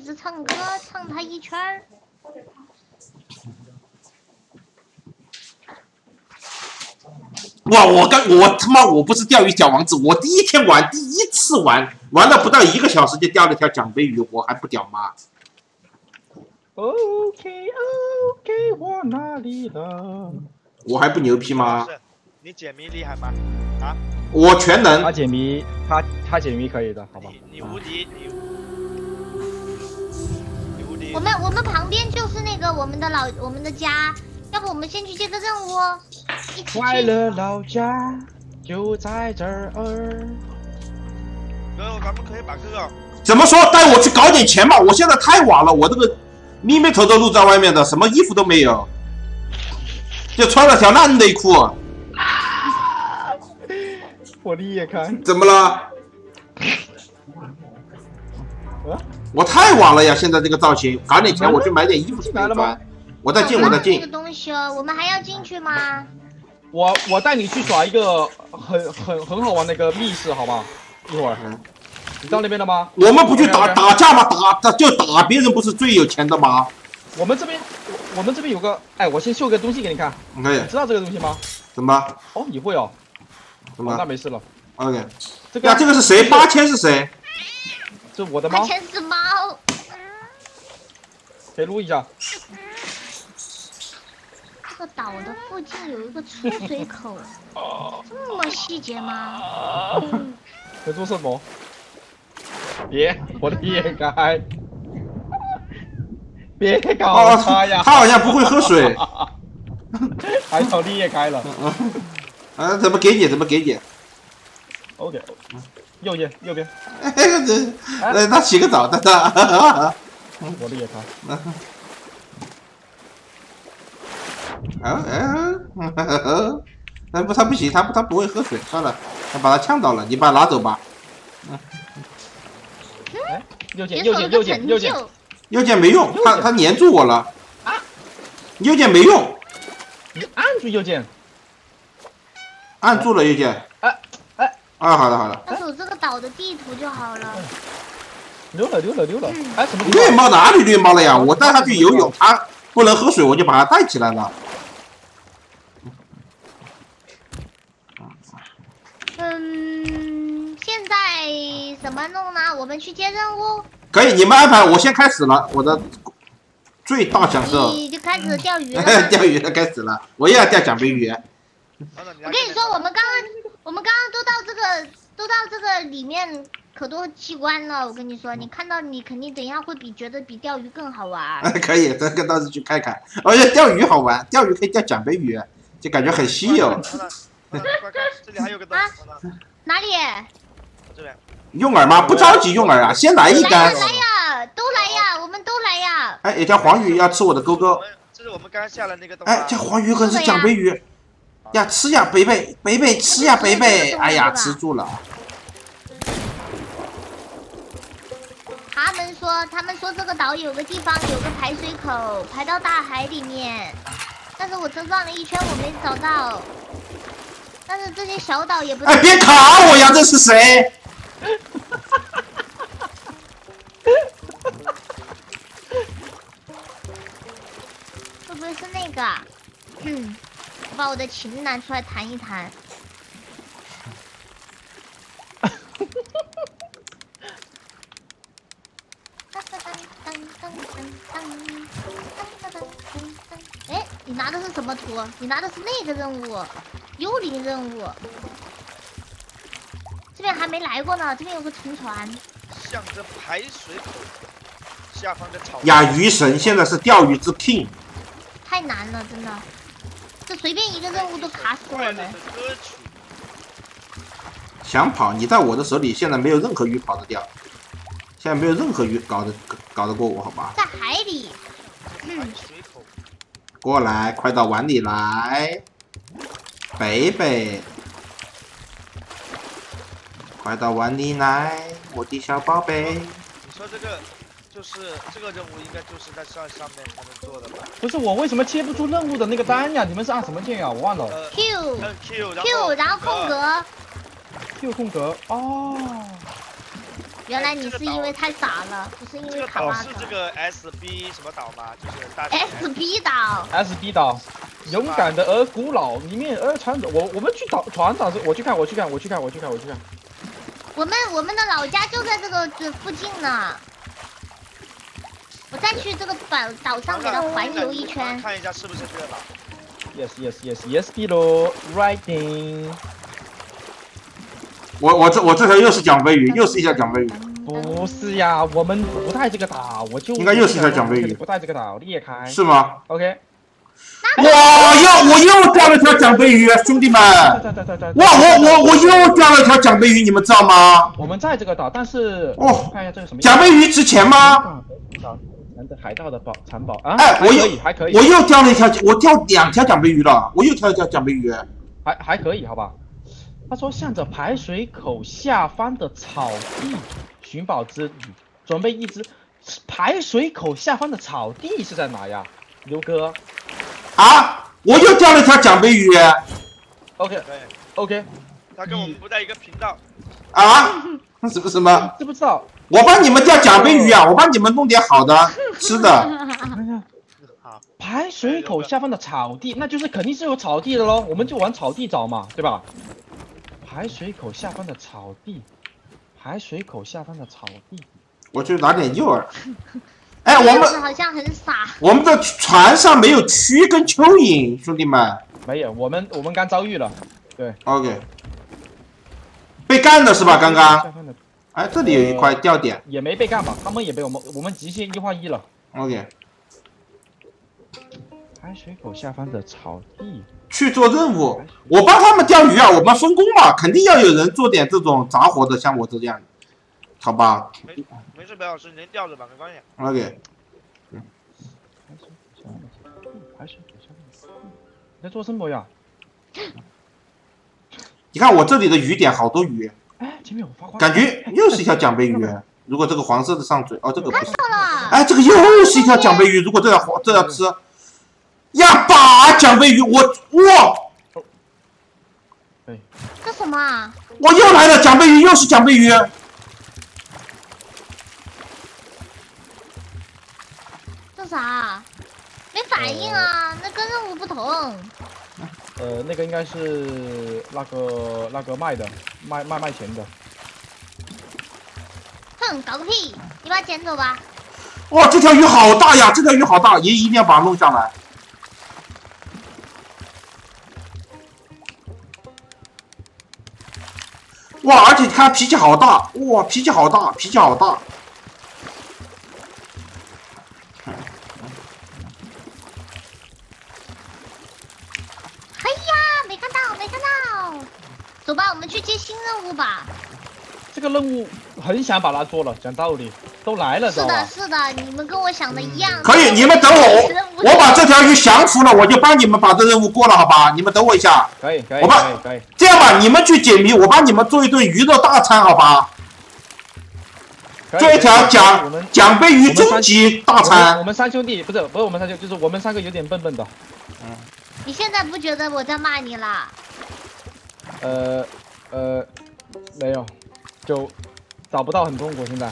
一直唱歌，唱他一圈儿。哇！我刚我他妈我不是钓鱼小王子，我第一天玩，第一次玩，玩了不到一个小时就钓了条奖杯鱼，我还不屌吗？OK OK，我哪里了？我还不牛逼吗？你解谜厉害吗？啊，我全能他，解谜，他他解谜可以的，好吧？你你无敌，你你无敌我。们我们旁边就是那个我们的老我们的家，要不我们先去接个任务哦，一起。快乐老家就在这儿。哥，咱们可以把这个怎么说？带我去搞点钱嘛！我现在太晚了，我这个咪咪头都露在外面的，什么衣服都没有，就穿了条烂内裤。我的眼看，怎么了？啊，我太晚了呀！现在这个造型，赶点钱我去买点衣服进来了吗穿。我再进，我再进这个。东西哦，我们还要进去吗？我我带你去耍一个很很很好玩的一个密室，好吧？一会儿，你到那边了吗？我们不去打打架吗？打打就打别人，不是最有钱的吗？我们这边，我们这边有个，哎，我先秀个东西给你看，可以你知道这个东西吗？怎么哦，你会哦，怎么哦那没事了。？OK。这个呀，这个是谁？八千是谁？这我的它猫，全是猫。可以录一下。这个岛的附近有一个出水口，这么细节吗？在做什么？别，我的眼开！别搞哦，他呀！他好像不会喝水。还好你也开了。啊，怎么给你？怎么给你？OK，右边右边，这，呃，他洗个澡，他他。我的也开。啊 啊！哎不，他不行，他不他不会喝水，算了，他把他呛到了，你把他拿走吧。哎，右键解右键右键右键，就。右键没用，他键他粘住我了。右键没用，你按住右键。按住了右键。哎哎，啊，好的好的。要是有这个岛的地图就好了。溜了溜了溜了。哎，什么地绿方？猫哪里绿猫了呀？我带它去游泳，它不能喝水，我就把它带起来了。嗯，现在怎么弄呢？我们去接任务，可以，你们安排，我先开始了，我的最大享受。你就开始钓鱼了？钓鱼了开始了，我又要钓奖杯鱼。我跟你说，我们刚刚我们刚刚都到这个都到这个里面可多器官了。我跟你说，你看到你肯定等一下会比觉得比钓鱼更好玩。可以，这个倒是去看看。而且钓鱼好玩，钓鱼可以钓奖杯鱼，就感觉很稀有。这里还有个灯，啊哪里？这边。用饵吗？不着急用饵啊，先来一来呀竿。来呀，都来呀，我们都来呀。哎，有条黄鱼要吃我的钩钩。这是我们刚下了那个洞啊。哎，这黄鱼可是奖杯鱼。呀，吃呀，贝贝，贝贝吃呀，贝贝。哎呀，吃住了。他们说，他们说这个岛有个地方有个排水口，排到大海里面，但是我这转了一圈我没找到。但是这些小岛也不。哎，别卡我呀！这是谁？会不会是那个啊？嗯，我把我的琴拿出来弹一弹。哎，你拿的是什么图？你拿的是那个任务，幽灵任务。这边还没来过呢，这边有个沉船。向着排水口下方的草呀，鱼神现在是钓鱼之 king。太难了，真的，这随便一个任务都卡死了。想跑，你在我的手里，现在没有任何鱼跑得掉，现在没有任何鱼搞得搞得过我，好吧？在海里，嗯过来，快到碗里来，北北，快到碗里来，我的小宝贝。你说这个就是这个任务，应该就是在上上面才能做的吧？不是我为什么切不出任务的那个单呀？你们是按什么键呀？我忘了。呃 Q Q 然后, Q 然后空格，Q 空格哦。原来你是因为太傻了，不是因这个为卡拉岛是这个 SB 什么岛吗？就是大 SB 岛。SB 岛，勇敢的而古老，里面而传统。我我们去岛船长是，我去看，我去看，我去看，我去看，我去看。我们我们的老家就在这个这附近呢。我再去这个岛岛上给它环游一圈。看一下是不是这个岛。Yes yes yes yes 地喽，riding。我我这我这条又是奖杯鱼，又是一条奖杯鱼。不是呀，我们不带这个岛，我就应该又是一条奖杯鱼不带这个岛裂开。是吗？OK。我又我又钓了条奖杯鱼，兄弟们！哇，我我我又钓了条奖杯鱼，你们知道吗？我们在这个岛，但是哦看一下这个什么奖杯鱼值钱吗？难得海盗的宝藏宝啊！哎，我还可又以还可以，我又钓了一条，我钓两条奖杯鱼了，我又钓一条奖杯鱼。还还可以，好吧？他说向着排水口下方的草地寻宝之旅，准备一只排水口下方的草地是在哪呀？刘哥啊，我又钓了一条奖杯鱼。，OK 对，OK，他跟我们不在一个频道。啊？什么什么？知不知道？我帮你们钓奖杯鱼啊！我帮你们弄点好的 吃的。看看好，排水口下方的草地，那就是肯定是有草地的喽，我们就往草地找嘛，对吧？排水口下方的草地，排水口下方的草地，我去拿点诱饵。哎，我们好像很傻。我们的船上没有蛆跟蚯蚓，兄弟们。没有，我们我们刚遭遇了，对 OK，被干的是吧？刚刚。下方的哎，这里有一块钓点。也没被干吧？他们也被我们我们极限一换一了。OK，海水口下方的草地，去做任务。我帮他们钓鱼啊，我们分工嘛，肯定要有人做点这种杂活的，像我这样，好吧没没事，白老师，你先吊着吧，没关系。？OK，海水口下方的草地，排水口下方的草地，你在做什么呀？你看我这里的鱼点好多鱼，哎，前面有发光，感觉又是一条奖杯鱼。如果这个黄色的上嘴，哦，这个不是。哎，这个又是一条奖杯鱼。如果这条黄，这要吃，呀，把奖杯鱼，我哇，这什么啊？我又来了奖杯鱼，又是奖杯鱼。这啥？没反应啊？那跟任务不同。呃，那个应该是那个那个卖的，卖卖卖钱的。哼，搞个屁！你把它捡走吧。哇，这条鱼好大呀！这条鱼好大，爷一定要把它弄下来。哇，而且它脾气好大，哇，脾气好大，脾气好大。任务吧。这个任务很想把它做了，讲道理，都来了，是的，是的，你们跟我想的一样。可以，你们等我，我我把这条鱼降服了，我就帮你们把这任务过了，好吧？你们等我一下。可以，可以，我把可以，可以。这样吧，你们去解谜，我帮你们做一顿鱼肉大餐，好吧？做一条奖奖杯鱼终极大我们我。们三兄弟不是不是我们三兄弟，就是我们三个有点笨笨的。嗯你现在不觉得我在骂你啦？呃呃，没有，就找不到很痛苦。现在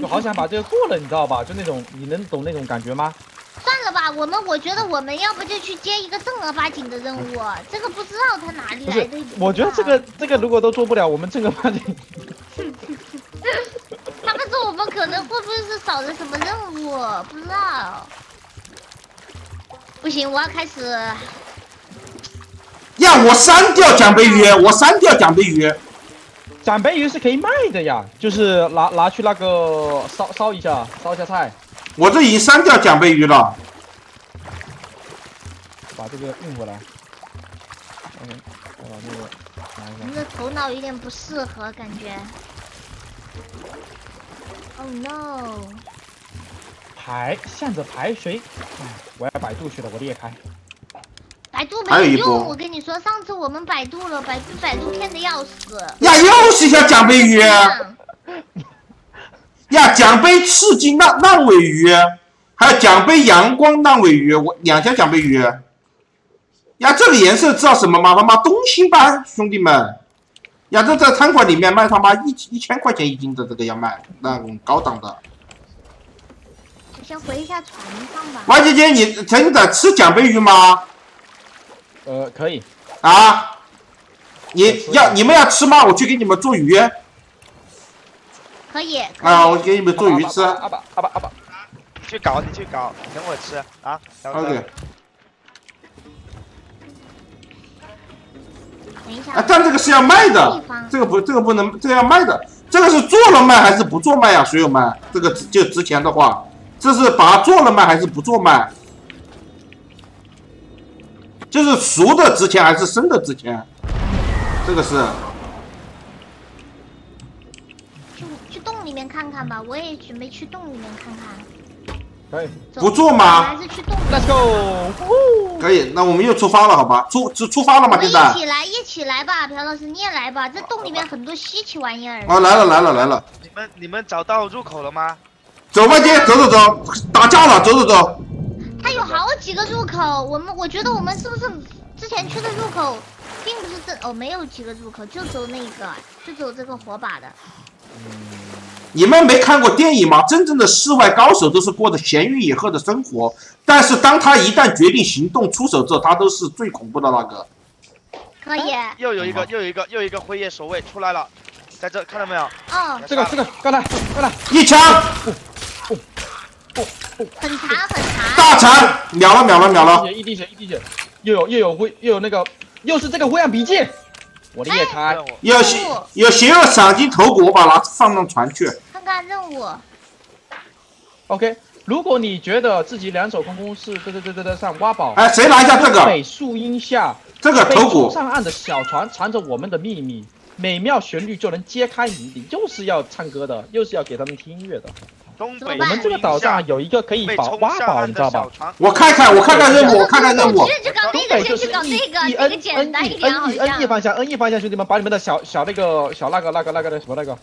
就好想把这个过了，你知道吧？就那种你能懂那种感觉吗？算了吧，我们我觉得我们要不就去接一个正儿八经的任务，这个不知道他哪里来的。，我觉得这个这个如果都做不了，我们正儿八经。他们说我们可能会不会是少了什么任务？不知道。不行，我要开始。呀，我删掉奖杯鱼，我删掉奖杯鱼。奖杯鱼是可以卖的呀，就是拿拿去那个烧烧一下，烧一下菜，我这已经删掉奖杯鱼了。把这个运回来。OK，再把这个拿一下。你的头脑有点不适合，感觉。Oh no！排向着排水，哎，我要百度去了，我裂开。百度没有用，我跟你说，上次我们百度了，百度百度骗的要死。呀，又是一条奖杯鱼。呀，奖杯刺激烂烂尾鱼，还有奖杯阳光烂尾鱼，我两条奖杯鱼。呀，这个颜色知道什么吗？他妈东星斑，兄弟们，呀，这在餐馆里面卖他妈一一千块钱一斤的这个要卖，那种高档的。我先回一下船上吧。王姐姐，你陈仔吃奖杯鱼吗？呃，可以。啊？你要你们要吃吗？我去给你们做鱼。可以。啊，我给你们做鱼吃。阿爸阿爸阿爸，去搞，你去搞，等我吃啊。OK。等一下。啊，但这个是要卖的，这个不，这个不能，这个要卖的。这个是做了卖还是不做卖啊？水友们，这个就值钱的话，这是把它做了卖还是不做卖？就是熟的值钱还是生的值钱？这个是。去去洞里面看看吧，我也准备去洞里面看看。可以。不做吗？还是去洞？Let's go。可以，那我们又出发了，好吧？出出出发了吗？现在。一起来，一起来吧，朴老师，你也来吧。这洞里面很多稀奇玩意儿。啊，来了来了来了。你们你们找到入口了吗？走吧，姐，走走走，打架了，走走走。它有好几个入口，我们我觉得我们是不是之前去的入口，并不是这哦，没有几个入口，就走那个，就走这个火把的。你们没看过电影吗？真正的世外高手都是过着闲云野鹤的生活，但是当他一旦决定行动出手之后，他都是最恐怖的那个。可以。又有一个，又有一个，又有一个辉夜守卫出来了，在这看到没有？哦。这个这个，过来过来，一枪。很长很长。大残，秒了秒了秒了。一滴血一滴血，又有又有灰又有那个，又是这个灰暗笔记，我的夜开。有邪有邪恶赏金头骨，我把它放上船去。看看任务。OK，如果你觉得自己两手空空是对对对对对上挖宝，哎，谁拿一下这个？北树荫下，这个头骨上岸的小船藏着我们的秘密，美妙旋律就能揭开谜底。又是要唱歌的，又是要给他们听音乐的。东北我们这个岛上有一个可以保挖宝，你知道吧？我看看，我看看任务，我看看任务。去搞那个，先去搞那个，E 那 N 个 N 简单一 E 点 N 好 E N 像 E。方向，N E 方向，兄弟们，把你们的小小那个小那个那个那个的什么那个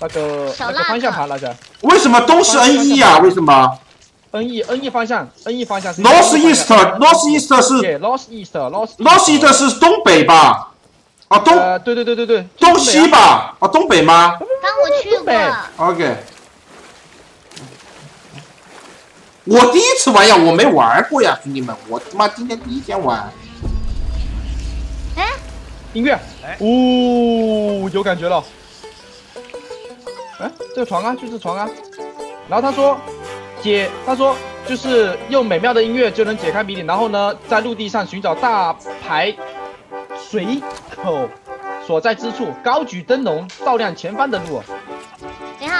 那个那个方向盘拿起来。为什么都是 N E 啊？为什么？N E N E 方向，N E 方向是。North East，North East 是。North East，North。North East 是东北吧？啊，东。呃，对对对对对。东西吧？啊，东北吗？刚我去过。OK。我第一次玩呀，我没玩过呀，兄弟们，我他妈今天第一天玩。哎，音乐，哦，有感觉了。哎，这个床啊，就是床啊。然后他说，解，他说就是用美妙的音乐就能解开谜底。然后呢，在陆地上寻找大排水口所在之处，高举灯笼照亮前方的路。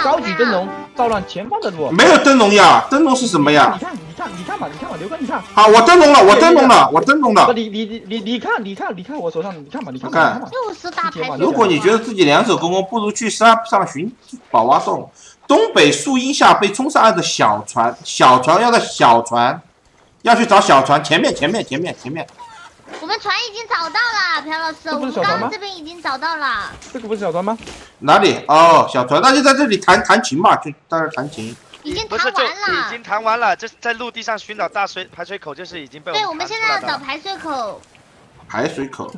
高举灯笼照亮前方的路。没有灯笼呀，灯笼是什么呀？你看，你看，你看嘛，你看嘛，刘哥，你看。好，我灯笼了，我灯笼了，我灯笼了。你你你你你看，你看，你看我手上，你看嘛，你看嘛。就是大牌。如果你觉得自己两手空空，不如去山上寻宝挖洞。东北树荫下被冲上岸的小船，小船要在小船，要去找小船。前面，前面，前面，前面。我们船已经找到了，朴老师，我们刚刚这边已经找到了。这个不是小船吗？哪里？哦，小船，那就在这里弹弹琴嘛，就在这弹琴。已经弹完了。已经弹完了，这在陆地上寻找大水排水口，就是已经被我们对，我们现在要找排水口。排水口。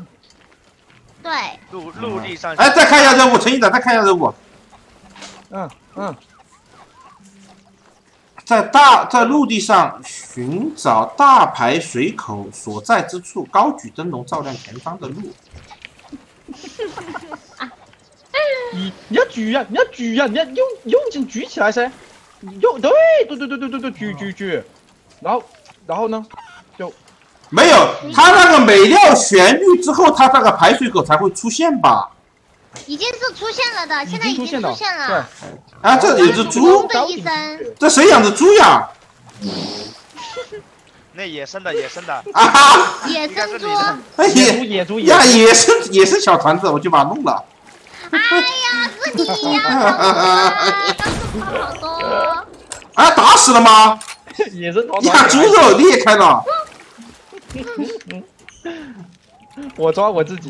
对。陆陆地上。哎，再看一下任务，陈一长，再看一下任务。嗯嗯。在大在陆地上寻找大排水口所在之处，高举灯笼照亮前方的路。你你要举呀，你要举呀，你要用用劲举起来噻，用对对对对对对对举举举，然后然后呢，就没有它那个美料旋律之后，它那个排水口才会出现吧？已经是出现了的，现在已经出现了。对，啊，这有只猪。的一声。这谁养的猪呀？那野生的，野生的。啊哈！野生猪。野猪，野猪，呀，野生野生小团子，我就把它弄了。哎呀，是你呀！刚是好多。啊，打死了吗？野生团呀，猪肉裂开了。我抓我自己。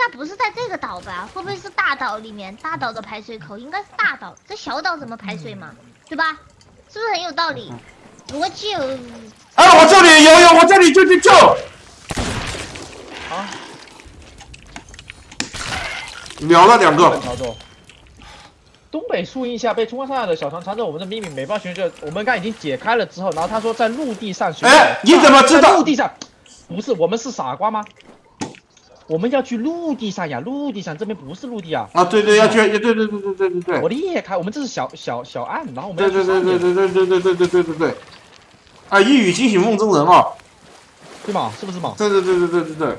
该不是在这个岛吧？会不会是大岛里面？大岛的排水口应该是大岛，这小岛怎么排水嘛？对吧？是不是很有道理？逻辑有。哎，我这里有有，我这里救救救！啊，秒了两个。操作。东北树荫下被冲上来的小船藏着我们的秘密，美方学者我们刚已经解开了之后，然后他说在陆地上寻。哎你怎么知道陆地上？不是，我们是傻瓜吗？我们要去陆地上呀，陆地上这边不是陆地啊！啊，对对，要去，对对对对对对对我裂开，我们这是小小小岸，然后我们对对对对对对对对对对对对对。啊，一语惊醒梦中人哦。对吗？是不是嘛？对对对对对对对。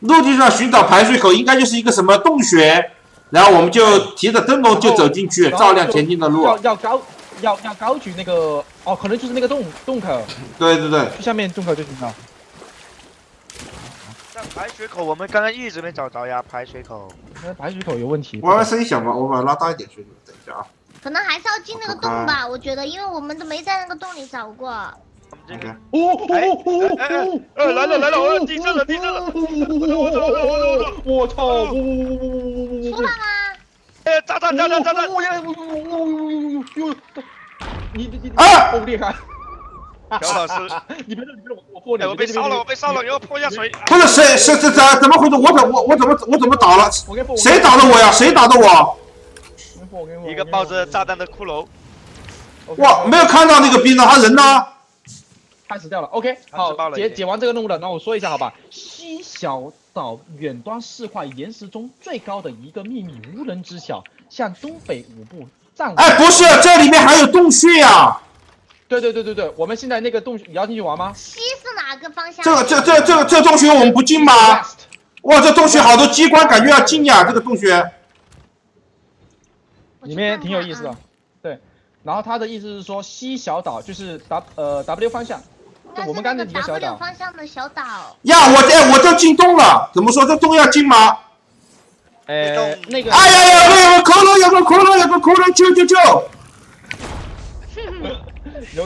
陆地上寻找排水口，应该就是一个什么洞穴，然后我们就提着灯笼就走进去，照亮前进的路。要要高要要高举那个哦，可能就是那个洞洞口，对对对，去下面洞口就行了。那排水口我们刚刚一直没找着呀，排水口。那排水口有问题。Y Y 声音小吗？我把它拉大一点声音，等一下啊。可能还是要进那个洞吧，我觉得，因为我们都没在那个洞里找过。这个哦哎哦哦哎来了来了哦地震了地震了我操！出来吗？哎，炸弹炸弹炸弹！你你你啊我裂开！朴老师，你别动，你别动，我破你！哎，我被烧了，我被烧了，你要泼一下水。不是谁谁怎怎怎么回事？我怎我我怎么我怎么倒了？谁打的我呀？谁打的我？一个抱着炸弹的骷髅，哇，没有看到那个兵呢，他人呢？他死掉了。OK，好解解完这个任务了，那我说一下好吧。西小岛远端四块岩石中最高的一个秘密，无人知晓。向东北五步站。哎，不是，这里面还有洞穴呀！对对对对对，我们现在那个洞，你要进去玩吗？西是哪个方向？这个这这这个这洞穴我们不进吗？哇，这洞穴好多机关，感觉要进呀！这个洞穴。里面挺有意思的啊。对，然后他的意思是说西小岛就是 W 呃 W 方向，我们刚才几个小 W 岛。方向的小岛。呀，我哎，我都进洞了，怎么说这洞要进吗？哎，那个哎呀呀，有个骷髅，有个骷髅，有个骷髅，救救救！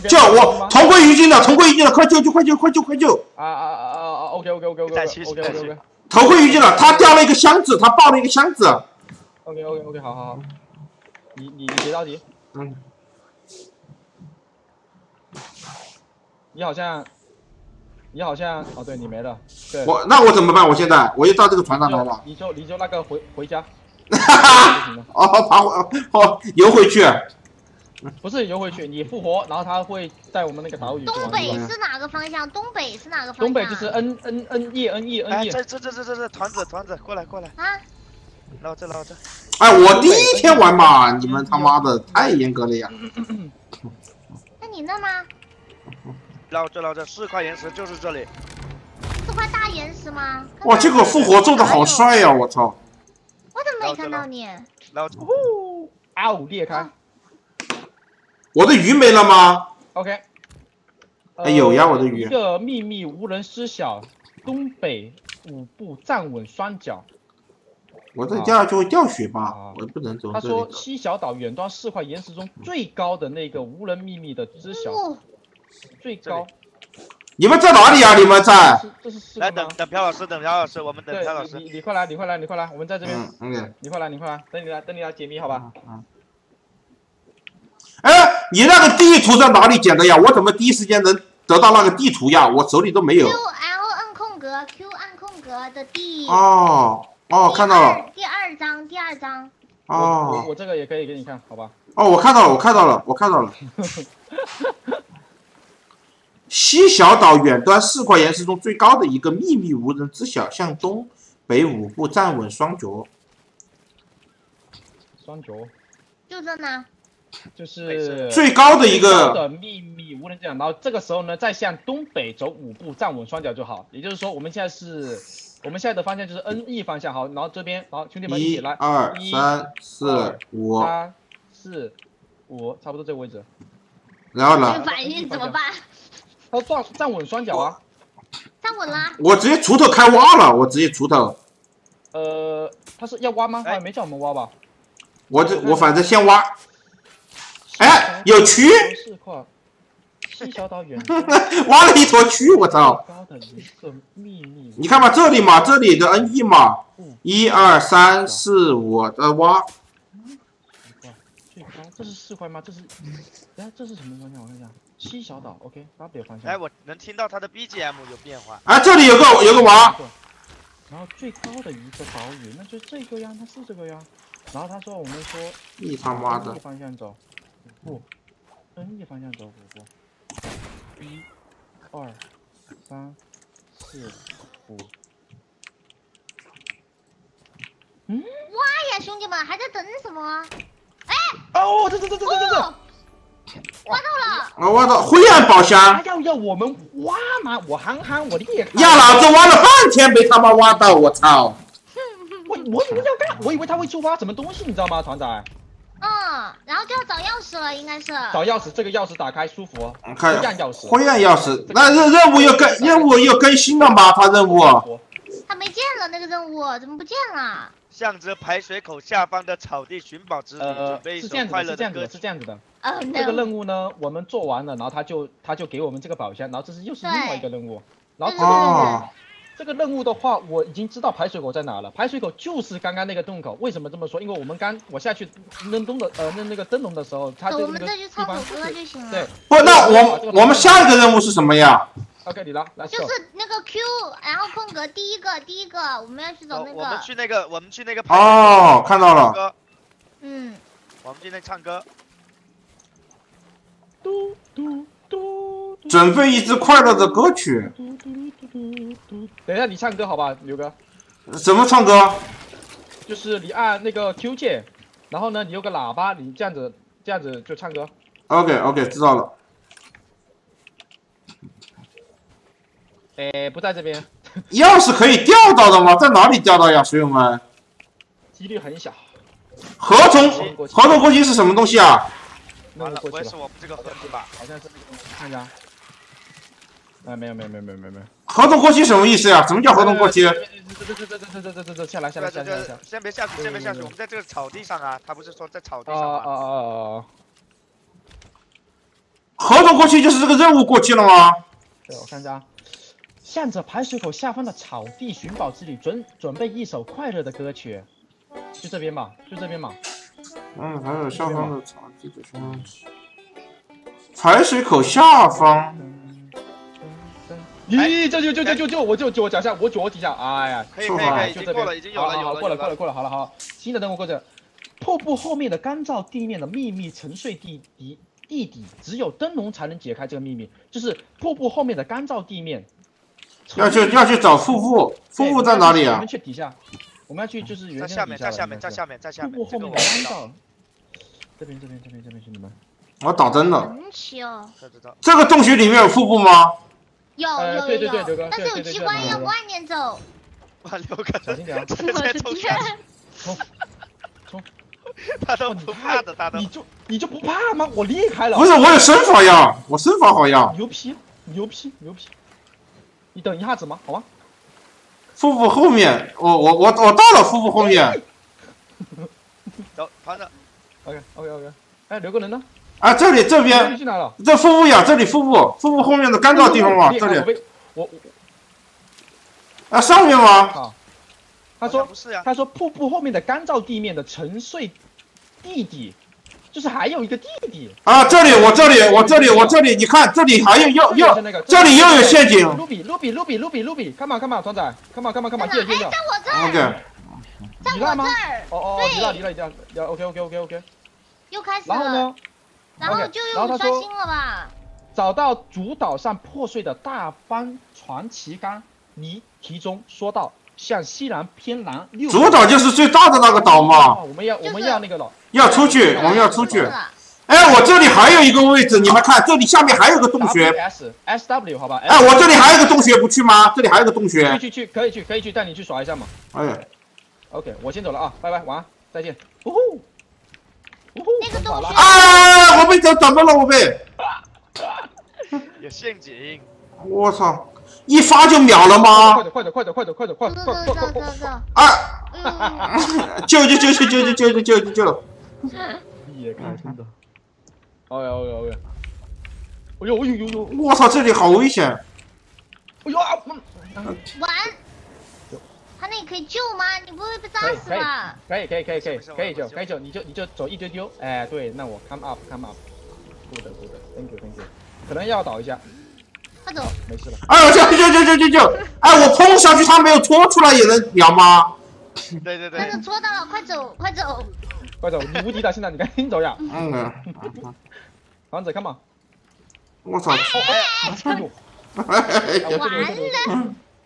救我！同归于尽了，同归于尽了，快救救快救快救快救！啊啊啊啊啊！OK OK OK OK 再 OK 去 OK 再 OK 同归于尽了，他掉了一个箱子，他抱了一个箱子。OK OK OK 好好好，你你你别着急，嗯，你好像你好像哦对你没了，对，我那我怎么办？我现在我又到这个船上来了。你就你就那个回回家，哈哈，哦，爬回哦游回去。不是游回去，你复活，然后他会在我们那个岛屿东北是哪个方向？东北是哪个方向？东北就是 N N N E N E N 哎，E，这这这这这这团子团子，过来过来，啊，老这老这。哎，我第一天玩嘛，你们他妈的太严格了呀！那你那吗？老这老这，四块岩石就是这里。四块大岩石吗？哇，这个复活做的好帅呀！我操！我怎么没看到你？老这呜，啊呜裂开我的鱼没了吗？，OK，哎有呀我的鱼一个秘密无人知晓，东北五步站稳双脚。我这掉下去会掉血吧啊？我不能走他说。西小岛远端四块岩石中最高的那个无人秘密的知晓，哦，最高。你们在哪里啊？你们在？来？等等朴老师，等朴老师，我们等朴老，师。你你快来，你快来，你快来，我们在这边，嗯，OK。你快来，你快来，等你来，等你来解密，好吧？嗯。哎，你那个地图在哪里捡的呀？我怎么第一时间能得到那个地图呀？我手里都没有 Q 有。L 按空格，Q 按空格的第哦哦，看到了。第二张，第二章。我我哦我这个也可以给你看，好吧？哦，我看到了，我看到了，我看到了。西小岛远端四块岩石中最高的一个秘密无人知晓，向东北五步站稳双脚。双脚就这呢，就是最高的一个的秘密无人知晓，然后这个时候呢，再向东北走五步，站稳双脚就好。也就是说，我们现在是，我们现在的方向就是 N E 方向，好，然后这边，好，兄弟们一一起来，二一三四五，三四五，差不多这个位置。然后呢，反应怎么办？他站站稳双脚啊，站稳啦。我直接锄头开挖了，我直接锄头，呃，他是要挖吗？他哎也没叫我们挖吧？我这我反正先挖。哎有蛆四块，西小岛远 挖了一坨蛆，我操！你看嘛，这里嘛，这里的 N E 嘛嗯，一二三四五的挖，这是四块吗？这是，哎，这是什么方向？我看一下，西小岛，OK W 方哎，向。我能听到他的 BGM 有变化。哎，这里有个有个娃，然后最高的一个岛屿，那就这个呀，那是这个呀。然后他说我们说你他妈的方向走，不，N 方向走，不不，一、二、三、四、五，哎呀，兄弟们还在等什么？哎哦，这这这这这这这哦，挖到了！我挖到灰暗宝箱，要要我们挖吗？我憨憨，我厉害。呀，老子挖了半天没他妈挖到，我操！我我以为要干，我以为他会去挖什么东西，你知道吗，团仔？嗯，然后就要找钥匙了，应该是。找钥匙，这个钥匙打开舒服。哦我看灰暗钥匙。灰暗钥匙，那任任务又更任务又更新了吗？他任务他没见了那个任务，怎么不见了？向着排水口下方的草地寻宝之旅，准呃，备一首是这样子的，快乐是这样子的，歌是。这样子的。哦这个任务呢，我们做完了，然后他就他就给我们这个宝箱，然后这是又是另外一个任务。然后这个任务哦，这个任务的话，我已经知道排水口在哪了。排水口就是刚刚那个洞口。为什么这么说？因为我们刚我下去扔灯的呃扔那个灯笼的时候，它我就那个地们再去唱方首歌就行了。对。不，那我我们下一个任务是什么呀？OK，你来来就。是那个 Q，然后空格第一个第一个，我们要去找那个我们，去那个，我们去那个排水哦，看到了，嗯，我们今天唱歌。嘟嘟嘟嘟准备一支快乐的歌曲，嘟嘟嘟嘟嘟。等一下，你唱歌好吧，刘哥？怎么唱歌？就是你按那个 Q 键，然后呢，你有个喇叭，你这样子这样子就唱歌。OK OK，知道了。哎，不在这边，钥匙可以调到的吗？在哪里调到呀，水友们？几率很小。合同合同过期是什么东西啊？完了，那个过去了，不会是我们这个合体吧？好像是那个，看一下。啊，没有没有没有没有没有没有。合同过期什么意思呀？什么叫合同过期？这这这这这这这这这下来下来下来下来。，先别下去，先别下去，我们在这个草地上啊，他不是说在草地啊上吗？啊啊啊啊！合同过期就是这个任务过期了吗？对，我看一下啊。向着排水口下方的草地寻宝之旅，准准备一首快乐的歌曲。就这边吧，就这边吧。嗯，还有下方的草地的兄弟。排水口下方，咦，这就就就就就我就就我脚下，我脚底下，哎呀，可以可以可以，已就这边经过了，已经有了有了过了过了。过了，好了好了，新的任务过去。瀑布后面的干燥地面的秘密沉睡地底地底，只有灯笼才能解开这个秘密。就是瀑布后面的干燥地面，要去要去找瀑布，瀑布在哪里啊对我们？去底下，我们要去就是原先在下面，在下面，在下面，在下面，瀑布后面的。干燥。这边这边这边这边兄弟们，我打针了。神奇哦，知道知道。这个洞穴里面有瀑布吗？有呃有有但是有对对对机关对对要往外面走。哇，刘哥小心点 冲下去！冲！他都哦，你不怕的，他都你就你就不怕吗？我厉害了不，是，我有身法呀，我身法好呀。牛批牛批牛批！你等一下子吗？好吗？夫妇后面，我我我我到了夫妇后面。走，团长，OK OK OK，哎，刘个人呢？啊，这里这边去哪了？这腹部呀，这里腹部，腹部后面的干燥地方嘛，这里我我我啊上面吗？啊，他说不是呀，他说瀑布后面的干燥地面的沉睡弟弟，就是还有一个弟弟。啊，这里我这里我这里我这里，你看这里还有又又这里又有陷阱。卢比卢比卢比卢比卢比，看嘛看嘛，团仔，看嘛看嘛看嘛，在哪？哎，记得记得在。我这儿，OK，在我你辣吗这儿，哦哦，对离了离了离了离了，OK OK OK OK。又开始然后了，呢，然后就然后他说又刷新了吧？找到主岛上破碎的大帆船旗杆，离题中说到向西南偏南六。主岛就是最大的那个岛嘛，哦我们要我们要那个了。要出去，我们要出去是。了哎，我这里还有一个位置，你们看，这里下面还有个洞穴。S S W 好吧？哎，我这里还有个洞穴，不去吗？这里还有个洞穴。去去去，可以去可以去，带你去耍一下嘛。哎，OK，我先走了啊，拜拜，晚安，再见。呜呼，呼，那个东西啊！我被怎怎么了？我被，有陷阱，我操！一发就秒了吗快？点快点快点快点快点快走点走走走快快快走走，啊！哎呦，救救救救救救救救救救了！也开真的。哎呀哎呀哎呀。哎呦哎呦呦呦！我操，这里好危险！哎呦啊！嗯完，他那里可以救吗？你不会被炸死吧？可以可以可以可以可以救可以救，你就你就走一丢丢。哎，对，那我 come up come up。good good，thank you thank you。可能要倒一下，快走！没事了。哎呦，救救救救救救，哎，我碰上去他没有拖出来也能秒吗？对对对但是，戳到了，快走，快走！快走，你无敌的，现在你赶紧走呀！嗯，王子，看嘛。我操！完了，我这里，我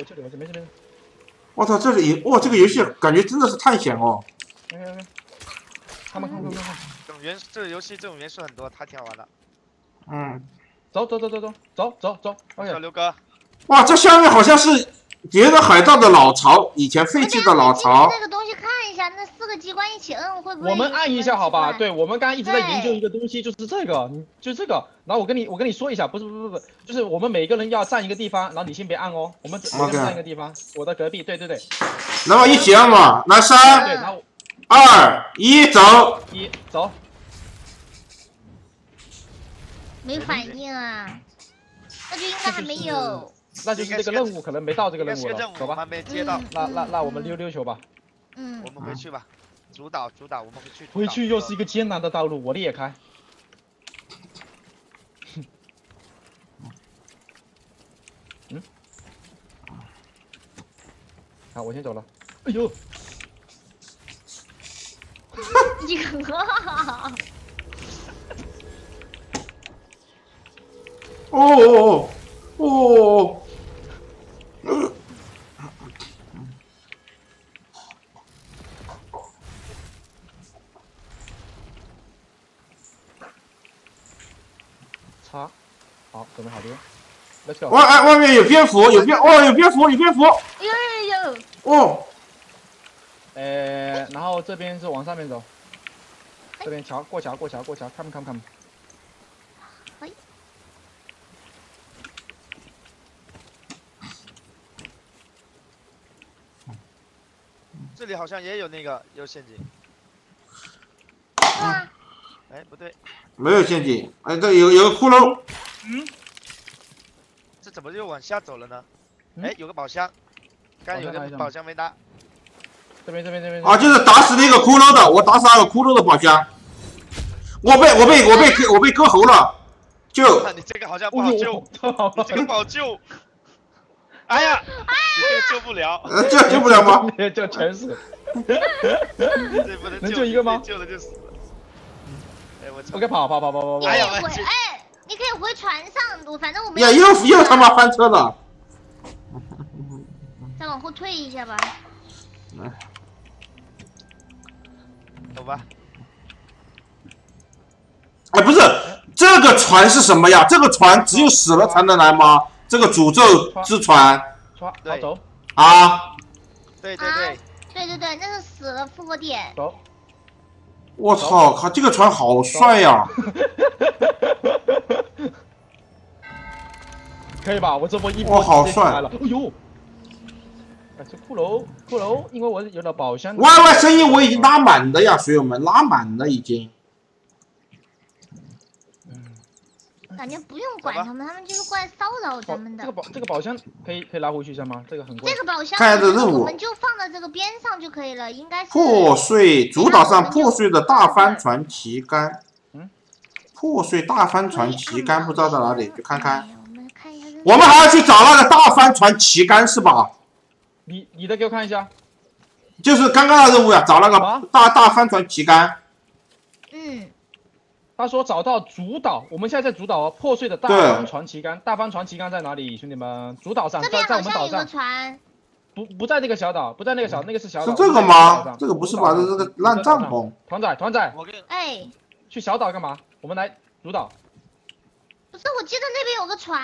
这里，没事没事。我操，这里哇，这个游戏感觉真的是探险哦。来来来，看嘛看看看看。这种元这个游戏这种元素很多，太挺好玩的。嗯，走走走走走走走走小。刘哥，哇，这下面好像是别的海盗的老巢，以前废弃的老巢。那个东西看一下，那四个机关一起摁会不会？我们按一下好吧？对。我们刚刚一直在研究一个东西，就是这个，你就这个。然后我跟你我跟你说一下，不是不是不是，就是我们每个人要站一个地方，然后你先别按哦，我们只每个人 OK 站一个地方，我的隔壁，对对对然后一起按嘛，来对，三然后二一走。一走，没反应啊，那就应该还没有。那就是这个任务可能没到这个任务了，走吧。还没接到，嗯那那那我们溜溜球吧，嗯我，们回去吧。主导主导，我们回去。回去又是一个艰难的道路，我裂开。嗯，好，我先走了。哎呦，一个。哦哦哦哦哦。擦，好，准备好溜外哎，外面有蝙蝠，有蝙哦，有蝙蝠，有蝙蝠。有有有，哦。呃，然后这边是往上面走，这边桥过桥过桥过桥，come come come。嘿这里好像也有那个有陷阱。哇，哎，不对，没有陷阱，哎，这有有个骷髅，这怎么又往下走了呢？嗯哎，有个宝箱，刚有个宝箱没拿。这边这边这边。啊，就是打死那个骷髅的，我打死那个骷髅的宝箱，我被我被我被割我被割喉了，就 你这个好像不好救哦，，你这个不好救。哎呀，你这个救不了，呃这救不了吗？就全死。能能救救一个吗救了就死了。哎，我操！OK，跑跑跑跑跑跑。哎呀我去哎，你可以回船上，我反正我们呀，又又他妈翻车了，再往后退一下吧。走吧。哎，不是，这个船是什么呀？这个船只有死了才能来吗？这个诅咒之船船，对走啊！对对对，对对对，那是死了复活点。走。我操，靠，这个船好帅呀！可以吧？我这波一哇波好帅来了。哎呦！哎，这骷髅，骷髅，因为我有了宝箱。Y Y 声音我已经拉满的呀，水友们，拉满了已经。感觉不用管他们，他们就是过来骚扰咱们的这个。宝这个宝箱可以可以拿回去一下吗？这个很贵这。个宝箱看一下这任务我们就放到这个边上就可以了，应该是。破碎主岛上破碎的大帆船旗杆，嗯，破碎大帆船旗杆不知道在哪里，去看看。哎。我们看一下这个。我们还要去找那个大帆船旗杆是吧？你你的给我看一下。就是刚刚的任务呀，找那个大大帆船旗杆。嗯，他说找到主岛，我们现在在主岛哦，破碎的大对帆船旗杆，大帆船旗杆在哪里？兄弟们，主岛上，这边在在好像有个我们岛上，船，不不在那个小岛，不在那个小，那个是小岛。是这个吗这个不是吧？这这个烂帐。篷。团仔团仔，我给你哎，去小岛干嘛？我们来主岛，不是，我记得那边有个船。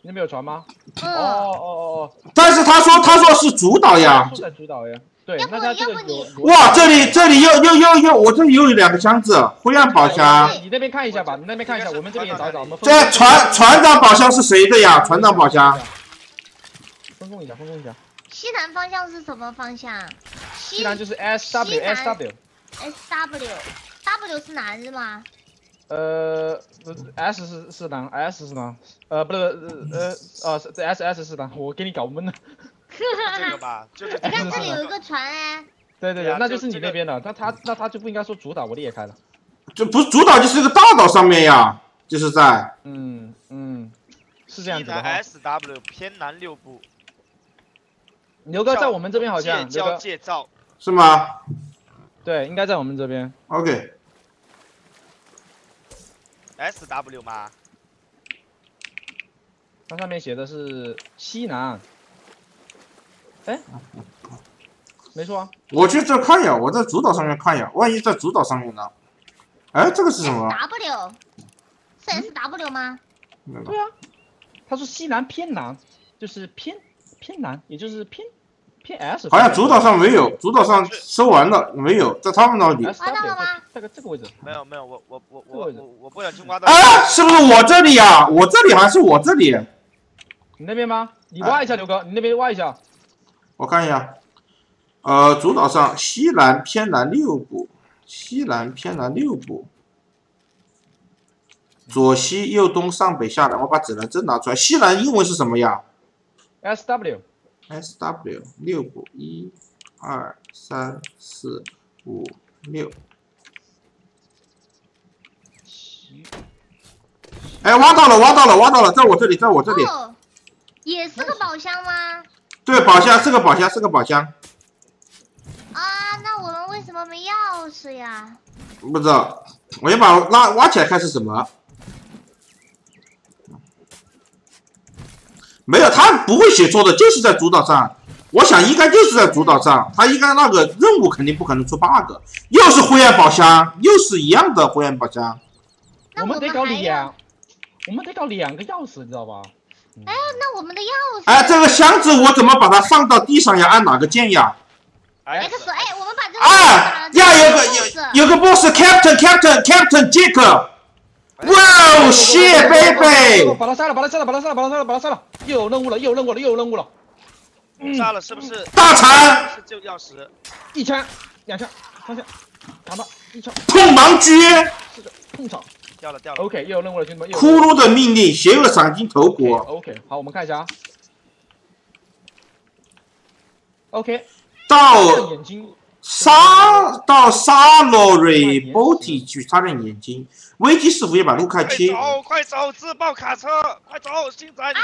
那边有船吗？哦哦，哦哦但是他说他说是主岛哦，呀。就在主岛呀。对要，不那他这个要不你哇，这里这里又又又又，我这里又有两个箱子，灰暗宝箱。你那边看一下吧，你那边看一下，我们这边也找一找，我们分这船船长宝箱是谁的呀？船长宝箱。分工一下，分工一下。西南方向是什么方向？西西南就是 S W S W S W W 是男是吗？呃不是，S 是是男，S 是男，呃不是呃呃是 S S 是男，我给你搞懵了。这个吧，就是你看这里有一个船哎，对对对那就是你那边的，那他那他就不应该说主导，我裂开了。这不是主岛，就是个大岛上面呀。就是在嗯嗯，是这样子的哈。S W 偏南六步，牛哥在我们这边好像，界交牛哥界造，是吗对，应该在我们这边。？OK，S W 吗？它上面写的是西南。哎，没错啊，我去这看一眼，我在主岛上面看一眼，万一在主岛上面呢？哎，这个是什么？W 是 S W 吗？对啊，他说西南偏南，就是偏偏南，也就是偏偏 S。好像主岛上没有，主岛上收完了没有，在他们那里。挖到了吗这个这个位置，没有没有，我我我这个位置我我我不小心挖到。哎，是不是我这里呀、我这里还是我这里？你那边吗？你挖一下，刘哥，你那边挖一下。我看一下，呃，主岛上西南偏南六步，西南偏南六步，左西右东上北下南。我把指南针拿出来，西南英文是什么呀 S W？S W 六步，一、二、三、四、五、六。西哎，挖到了，挖到了，挖到了，在我这里，在我这里。哦，也是个宝箱吗？对，宝箱是个宝箱，是个宝箱。啊，那我们为什么没钥匙呀？不知道，我先把拉挖起来看是什么。没有，他不会写错的，就是在主岛上。我想应该就是在主岛上，他应该那个任务肯定不可能出 bug，又是灰暗宝箱，又是一样的灰暗宝箱。那我们得搞还有两，我们得搞两个钥匙，你知道吧？哎，那我们的钥匙。哎，这个箱子我怎么把它放到地上呀？按哪个键呀？X，哎，我们把这个哎呀，有个有有个 boss Captain Captain Captain Jack，哇哦，shit baby，把他杀了，把他杀了，把他杀了，把他杀了，把他杀了！又有任务了，又有任务了，又有任务了！杀了是不是？大残是就钥匙。一枪，两枪，三枪，打吧一枪，痛盲狙，是的，碰场。掉了掉了。OK，又有任务了，兄弟们。又有骷髅的命令，邪恶赏金头骨。OK，好，我们看一下啊。OK，到眼睛沙到沙洛瑞 Boti 去擦亮眼睛，危机师傅也把路开快。走快走，自爆卡车，快走，星仔你记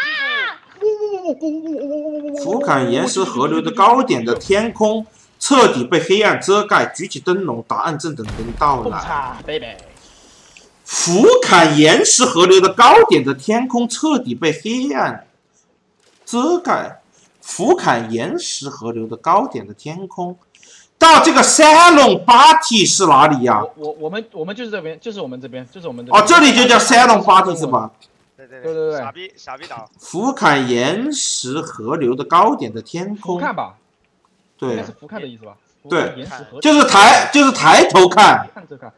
住。俯瞰岩石河流的高点的天空，彻底被黑暗遮盖。举起灯笼，答案正等着你到来。俯瞰岩石河流的高点的天空，彻底被黑暗遮盖。俯瞰岩石河流的高点的天空，到这个 Salon Party 是哪里呀、我我我们我们就是这边，就是我们这边，就是我们这边。哦，这里就叫 Salon Party 是？吧？对对对对对傻逼傻逼岛。俯瞰岩石河流的高点的天空，看吧，应对该是，俯瞰的意思吧？对岩石河就是抬，就是抬头看。看这个，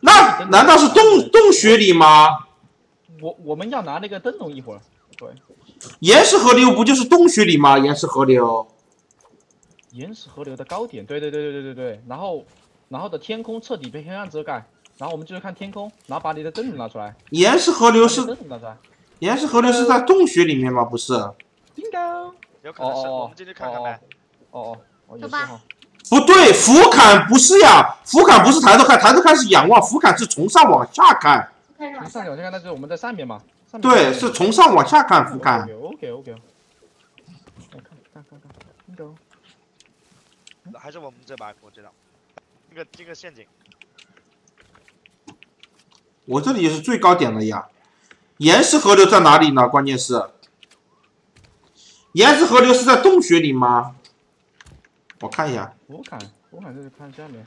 那难道是洞洞穴里吗？我我们要拿那个灯笼一会儿。对，岩石河流不就是洞穴里吗？岩石河流，岩石河流的高点，对对对对对对对。然后然后的天空彻底被黑暗遮盖，然后我们就是看天空，然后把你的灯笼拿出来。岩石河流是灯笼拿出来。岩石河流是在洞穴里面吗？不是，bingo。有可能是，哦哦我们进去看看呗。哦哦哦，也走吧是哈。不对，俯瞰不是呀，俯瞰不是抬头看，抬头看是仰望，俯瞰是从上往下看，从上往下看，那就是我们在上面嘛。面对，是从上往下看俯瞰。OK OK。看看看看，bingo。还是我们这把，我知道。这个这个陷阱，我这里也是最高点了呀。岩石河流在哪里呢？关键是，岩石河流是在洞穴里吗？我看一下，俯瞰，俯瞰就是看下面。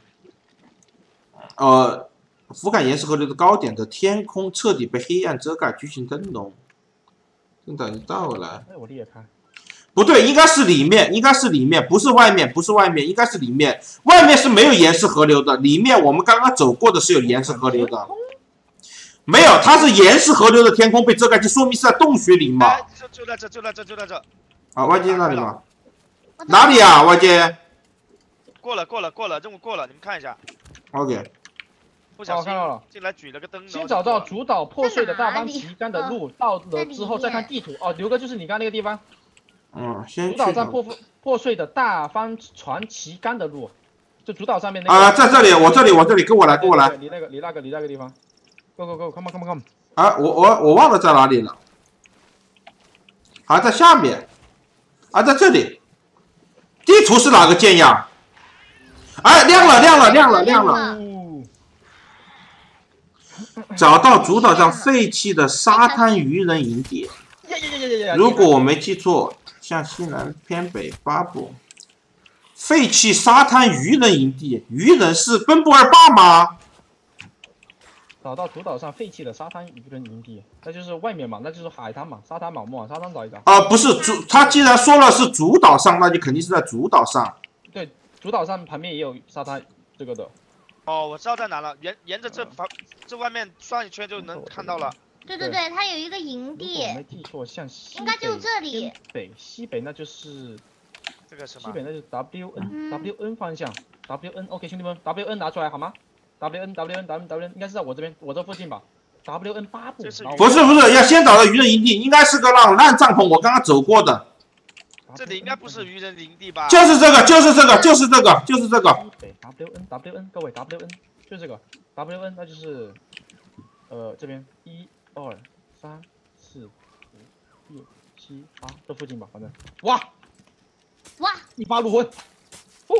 呃，俯瞰岩石河流的高点的天空彻底被黑暗遮盖，巨型灯笼，正等你到来。哎，我的也看。不对，应该是里面，应该是里面，不是外面，不是外面，应该是里面。外面是没有岩石河流的，里面我们刚刚走过的是有岩石河流的。没有，它是岩石河流的天空被遮盖，就说明是在洞穴里嘛。哎，就就在这，就在这，就在这。啊，外界那里吗？我哪里啊？外界过了过了过了，任务过了，你们看一下。？OK，哦，不小看到了。进来举了个灯，先找到主导破碎的大方旗杆的路，到了之后再看地图。哦，刘哥就是你刚那个地方，嗯，先主岛去上破破碎的大帆船旗杆的路，就主导上面那个。啊，在这里，我这里，我这里，跟我来，跟我来。对。对对离那个你那个你那个地方。Go go go，come on come on come on。啊，我我我忘了在哪里了，啊，在下面，啊，在这里，地图是哪个键呀？哎，亮了，亮了，亮了，亮了！哦，找到主岛上废弃的沙滩渔人营地。呀呀呀呀呀呀！如果我没记错，向西南偏北八步，废弃沙滩渔人营地，渔人是奔波二霸吗？找到主岛上废弃的沙滩渔人营地，那就是外面嘛，那就是海滩嘛，沙滩嘛，我们往沙滩找一找。啊，不是主，他既然说了是主岛上，那就肯定是在主岛上。对，主岛上旁边也有沙滩这个的。哦，我知道在哪了，沿沿着这房这外面转一圈就能看到了。对对对对，它有一个营地我，没记错，向西应该就北这里偏北西北那就是这个什么？西北那就是 W N、嗯 W N 方向，W N OK 兄弟们，W N 拿出来好吗？W N W N W N W N 应该是在我这边，我这附近吧？W N 八步，不是不是，要先找到渔人营地，应该是个烂烂帐篷，我刚刚走过的，这里应该不是愚人营地吧？就是这个，就是这个，就是这个，就是这个。对 W N W N 各位 W N 就这个 W N 那就是呃这边一二三四五六七八这附近吧，反正哇哇，一发入魂，哦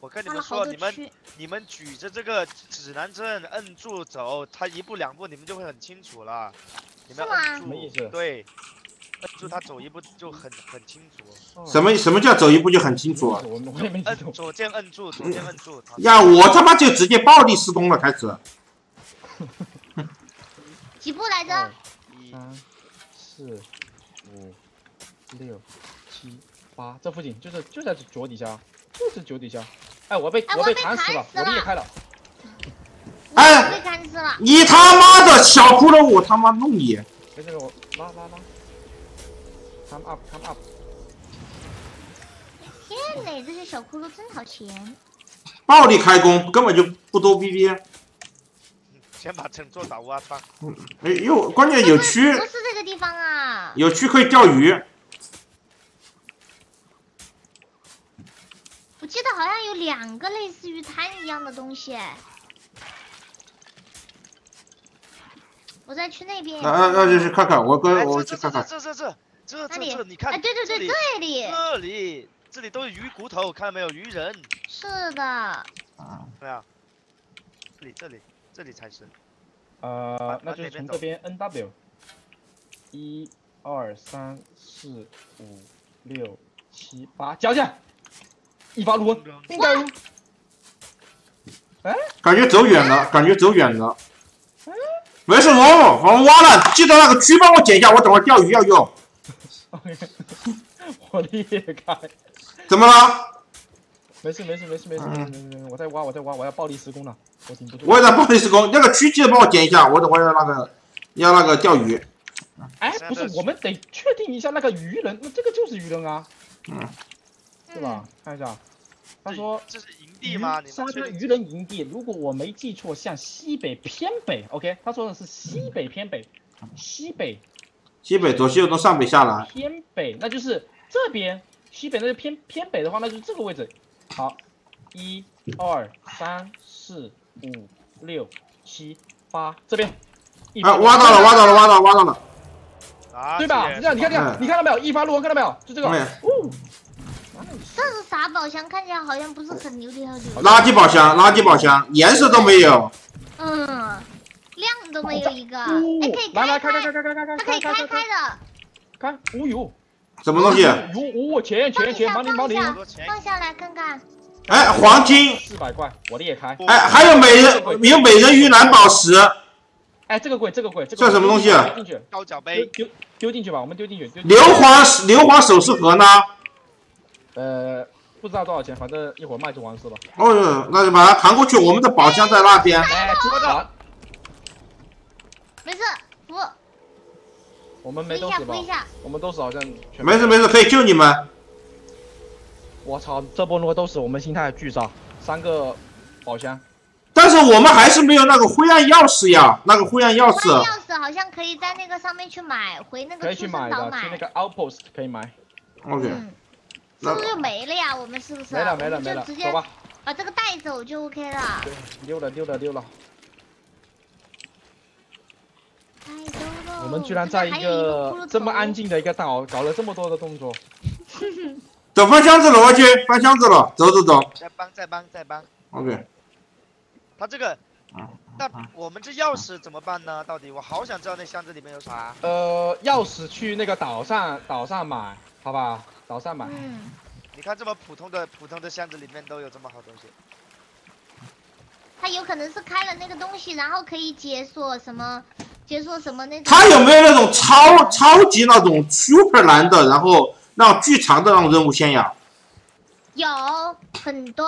我跟你们说，你们。你们举着这个指南针摁住走，它一步两步你们就会很清楚了。你们是吗摁什么意思住，对，摁住它走一步就很很清楚。哦什么什么叫走一步就很清楚啊？我我也没左键摁住，左键摁住。呀，我他妈就直接暴力施工了，开始。几步来着？二一三四五六七八，这附近就是就在脚底下，就是脚底下。哎，我被我被哎我被砍死了，砍死了我裂开了。哎被砍死了。你他妈的小骷髅，我他妈弄你！没事，我拉拉拉。Come up, come up。天嘞，这些小骷髅真好钱。暴力开工，根本就不多逼逼。先把整座岛挖穿。哎呦，关键有区不是这个地方啊。有区可以钓鱼。我记得好像有两个类似于滩一样的东西。哎我再去那边。那啊那就去看看，我跟哎，我这去看看。这这这这里你看，哎，对对对，这里这里这里这里都是鱼骨头，看到没有？鱼人，是的。啊对啊，这里这里这里才是。呃，那就从这边 N W。一、二、三、四、五、六、七、八，加起来，一发入魂，应该入。感觉走远了，感觉走远了。没事，我我挖了，记得那个区帮我捡一下，我等会儿钓鱼要用。我裂开。怎么了？没事没事没事没事没事没事，我在挖我在挖，我要暴力施工了，我顶不住。我也在暴力施工，那个区记得帮我捡一下，我等会儿要那个要那个钓鱼。哎，不是我们得确定一下那个鱼人，那这个就是鱼人啊，嗯，对吧？看一下，他说这是营地吗？你沙们确定滩渔人营地，如果我没记错，向西北偏北，OK，他说的是西北偏北，西北西北左西右东上北下南。偏北，那就是这边，西北那就偏偏北的话，那就是这个位置。好，一、二、三、四、五、六、七、八，这边。一啊，挖到了，挖到了，挖到了，挖到了。啊？对吧？这你看，你看，你看，嗯你看到没有？一发入魂，看到没有？就这个。哦，这是啥宝箱？看起来好像不是很牛的样子。垃圾宝箱，垃圾宝箱，颜色都没有。嗯，亮都没有一个。哦哎，可以来来，开开开开开开开它可以开开开开的。看，哦呦，什么东西？哟哦，钱钱钱，放一下，忙您忙您，放下来看看。哎，黄金。四百块，我的也开。哎，还有美人，有美人鱼蓝宝石。哎，这个贵，这个贵，这个这什么东西啊丢进去，高脚杯，丢丢进去吧，我们丢进去。硫磺硫磺首饰盒呢？呃，不知道多少钱，反正一会儿卖就完事了。哦哟，那就把它扛过去，我们的宝箱在那边。哎，知道，没事，扶我们没东西吧扶一？下。我们都是好像全没事没事，可以救你们。我操，这波如果都是我们心态巨炸，三个宝箱。但是我们还是没有那个灰暗钥匙呀，那个灰暗钥关匙。钥匙好像可以在那个上面去买，回那个可以去买的，去那个 outpost 可以买。OK，嗯，是那不是就没了呀？我们是不是？没了没了没了，就直接走吧。把这个带走就 OK 了。对，溜了溜了溜了。我们居然在一个这么安静的一个岛搞了这么多的动作。走翻箱子了，我去翻箱子了，走走走再帮再帮再帮，，OK，他这个嗯，那我们这钥匙怎么办呢？到底我好想知道那箱子里面有啥。呃，钥匙去那个岛上岛上买，好吧？岛上买。嗯，你看这么普通的普通的箱子里面都有这么好东西，他有可能是开了那个东西，然后可以解锁什么，解锁什么那种。他有没有那种超超级那种 super 难的，然后那种巨长的那种任务线呀？有很多，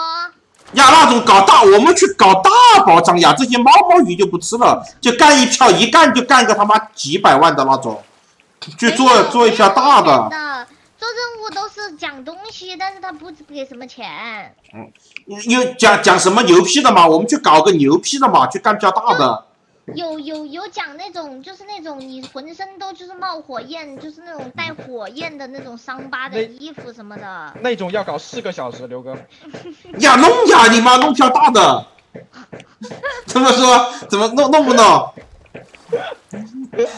呀，那种搞大，我们去搞大宝藏呀，这些猫猫鱼就不吃了，就干一票，一干就干个他妈几百万的那种，去做做一票大。的。做任务都是讲东西，但是他不给什么钱。嗯有讲讲什么牛批的嘛？我们去搞个牛批的嘛，去干票大的。有有有讲那种，就是那种你浑身都就是冒火焰，就是那种带火焰的那种伤疤的衣服什么的。那种要搞四个小时，刘哥。呀，弄呀，你妈弄条大的。怎么说？怎么弄弄不弄？啊？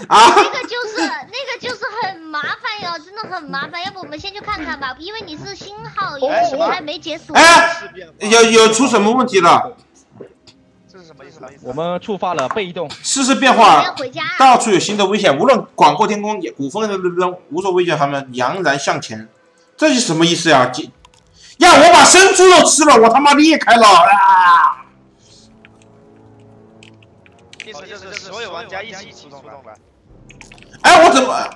那个就是那个就是很麻烦哟，真的很麻烦。要不我们先去看看吧，因为你是新号，因为哎我还没解锁。哎，有有出什么问题了？这是什么意思？啊我们触发了被动。世事变化，到处有新的危险，无论广阔天空也，古风的人无所畏惧，他们扬然向前。这是什么意思呀？几呀，我把生猪肉吃了，我他妈裂开了啊！意思就是所有玩家一起出动吧，哎，我怎么？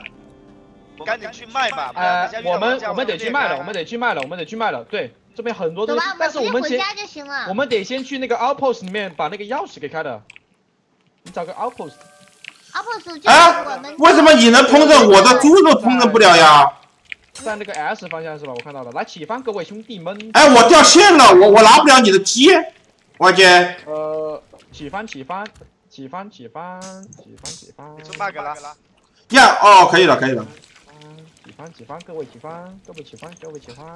赶紧去卖吧！呃我们我们得去卖了，我们得得去卖了，我们得去卖了。对，这边很多东西我，们但是我们先直接回家就行了我。们得先去那个 outpost 里面把那个钥匙给开了。你找个 outpost，OPPO 就是哎我们。为什么你能烹饪，我的猪都烹饪不了呀？在那个 S 方向是吧？我看到了。来起翻，各位兄弟们。哎，我掉线了，我我拿不了你的鸡，我姐。呃，起翻起翻起翻起翻起翻起翻。出 bug 了。呀，哦，可以了，可以了。起翻起翻，各位起翻，各位起翻，各位起翻。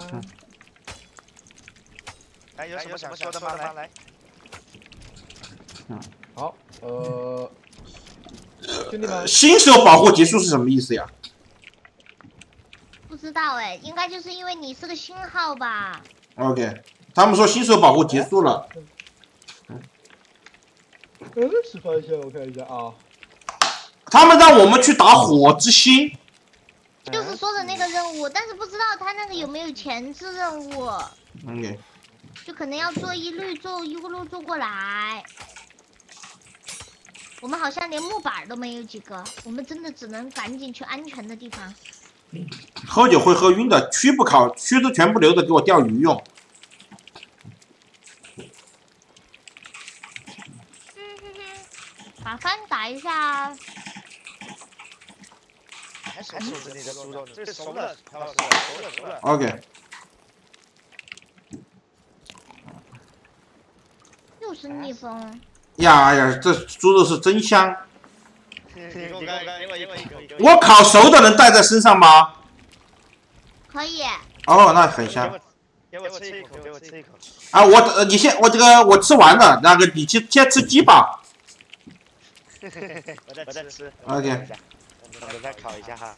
哎，有什么想说的吗？来来，好，呃，兄弟们，新手保护结束是什么意思呀？不知道哎，应该就是因为你是个新号吧？OK，他们说新手保护结束了。呃，起翻一下，我看一下啊。他们让我们去打火之心。就是说的那个任务，但是不知道他那个有没有前置任务，OK，就可能要做一路做一路做过来。我们好像连木板都没有几个，我们真的只能赶紧去安全的地方。喝酒会喝晕的，蛆不烤，蛆都全部留着给我钓鱼用。嗯哼哼，把饭打一下。还守着你的猪肉呢，这熟了，朴老师，熟了，熟了。OK，又是逆风，呀呀，这猪肉是真香。我烤熟的能带在身上吗？可以。哦，那很香。给我吃一口，给我吃一口。啊，我呃，你先，我这个我吃完了，那个你先先吃鸡吧。我在吃。OK，我们再烤一下哈。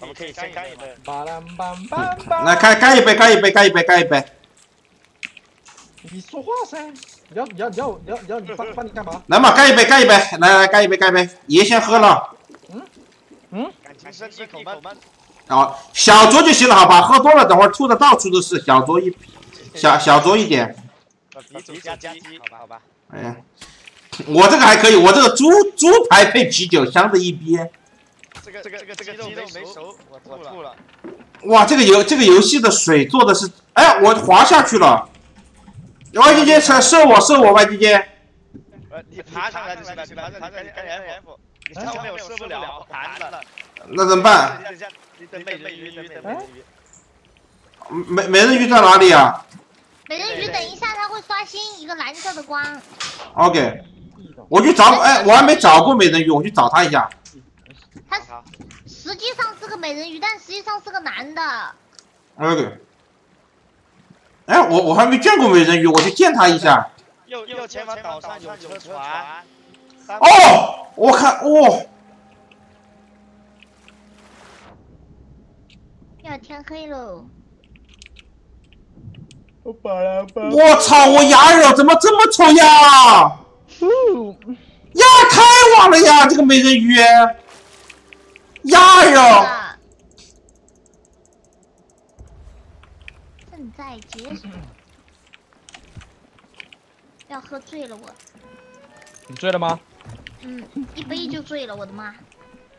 我们可以先干一顿。巴拉梆梆梆。来干干一杯，干一杯，干一杯，干一杯。你说话噻！你要你要你要你要你要你帮帮你干嘛？来嘛，干一杯，干一杯，来来干一杯，干一杯。爷先喝了，嗯嗯感情深一口闷。啊，小酌就行了，好吧？喝多了，等会儿吐的到处都是，小酌一，小小酌一点。啤酒加鸡，好吧好吧。哎呀，我这个还可以，我这个猪猪排配啤酒，香的一逼。这个这个这个鸡肉没熟，我我吐了。哇，这个游这个游戏的水做的是，哎，我滑下去了。歪姐姐，射射我，射我，吧姐姐。你爬上来就行了，你爬上来，赶紧赶紧 F。你上面我射不了，弹了。那怎么办？等一下，等美人鱼，等美人鱼。美美人鱼在哪里啊美人鱼等一下它会刷新一个蓝色的光，？OK，我去找，哎，我还没找过美人鱼，我去找他一下。他，实际上是个美人鱼，但实际上是个男的。OK。哎，我我还没见过美人鱼，我去见他一下。右右前方岛上有车船。哦，我看哦，要天黑喽！我巴拉巴。我操，我牙肉怎么这么丑呀？哦呀，太晚了呀，这个美人鱼，鸭肉，要喝醉了我，你醉了吗？嗯，一杯就醉了，我的妈！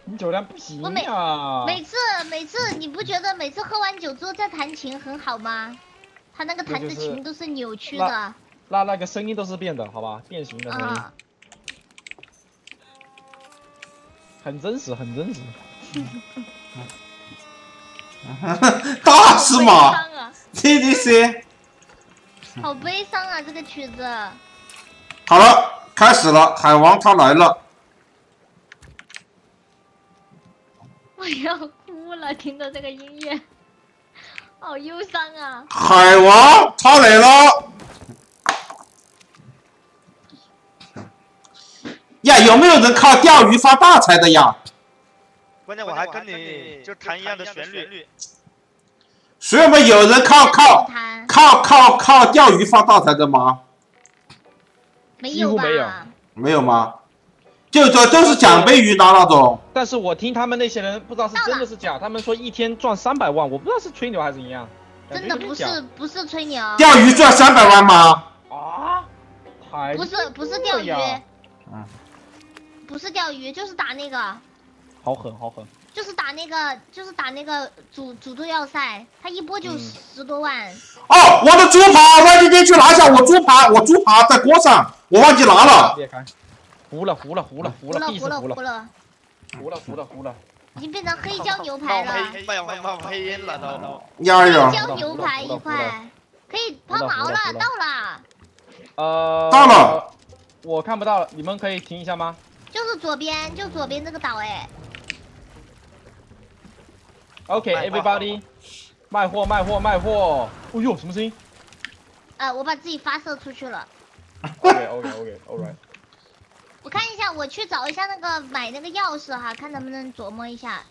你酒量不行我每啊！每次每次你不觉得每次喝完酒之后再弹琴很好吗？他那个弹的琴都是扭曲的那那个声音都是变的，好吧？变形的声音，啊，很真实，很真实。大是好悲吗伤啊，？TDC，好悲伤啊，这个曲子。好了，开始了，海王他来了，我要哭了，听着这个音乐，好忧伤啊！海王他来了。呀，有没有人靠钓鱼发大财的呀？关键我还跟你就弹一样的旋律，所以我们，有人靠靠靠靠靠钓鱼发大财的吗？没有吧？没有没有吗？就就就是奖杯鱼拿那种。但是我听他们那些人不知道是真的是假，他们说一天赚三百万，我不知道是吹牛还是怎样。真的不是不是吹牛，钓鱼赚三百万吗？啊？不是不是钓鱼不是钓鱼，就是打那个，好狠好狠！就是打那个，就是打那个主主队要塞，他一波就嗯十多万。哦，我的猪扒，外地店去拿一下我猪扒，我猪扒在锅上，我忘记拿了。裂开，糊了糊了糊了糊了，糊了糊了糊了糊了，糊了糊了糊了。已经变成黑椒牛排了，黑冒冒冒黑烟了都。呀呀，黑椒牛排一块，可以抛锚了，到了，呃，到了。我看不到了，你们可以停一下吗就是左边，就左边这个岛哎，？OK，everybody，、卖货卖货卖货！哎呦，什么声音呃，我把自己发射出去了。OK OK OK alright。我看一下，我去找一下那个买那个钥匙哈，看能不能琢磨一下。